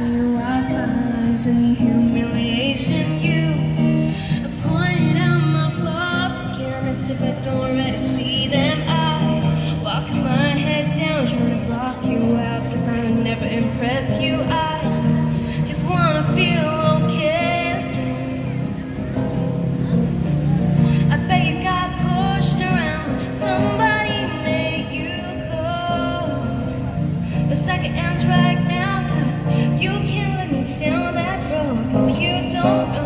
in your eyes and humiliation. You I pointed out my flaws again as if I don't already see them. I walk my head down, trying to block you out, cause I never impress you. I just wanna feel okay again. I bet you got pushed around, somebody made you call. But second ends right now, you can't let me down that road, cause you don't know.